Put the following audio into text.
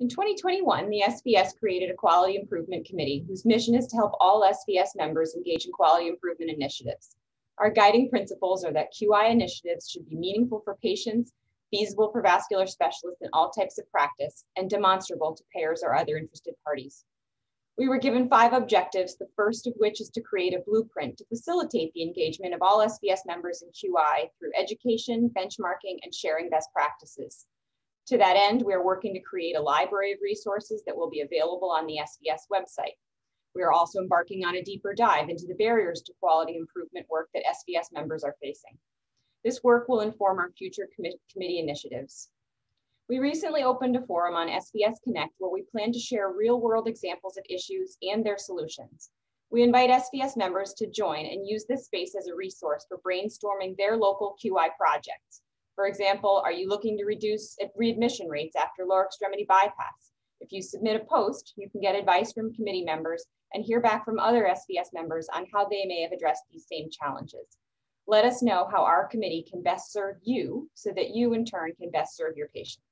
In 2021, the SVS created a Quality Improvement Committee whose mission is to help all SVS members engage in quality improvement initiatives. Our guiding principles are that QI initiatives should be meaningful for patients, feasible for vascular specialists in all types of practice, and demonstrable to payers or other interested parties. We were given five objectives, the first of which is to create a blueprint to facilitate the engagement of all SVS members in QI through education, benchmarking, and sharing best practices. To that end, we are working to create a library of resources that will be available on the SVS website. We are also embarking on a deeper dive into the barriers to quality improvement work that SVS members are facing. This work will inform our future com committee initiatives. We recently opened a forum on SVS Connect where we plan to share real world examples of issues and their solutions. We invite SVS members to join and use this space as a resource for brainstorming their local QI projects. For example, are you looking to reduce readmission rates after lower extremity bypass? If you submit a post, you can get advice from committee members and hear back from other SVS members on how they may have addressed these same challenges. Let us know how our committee can best serve you so that you in turn can best serve your patients.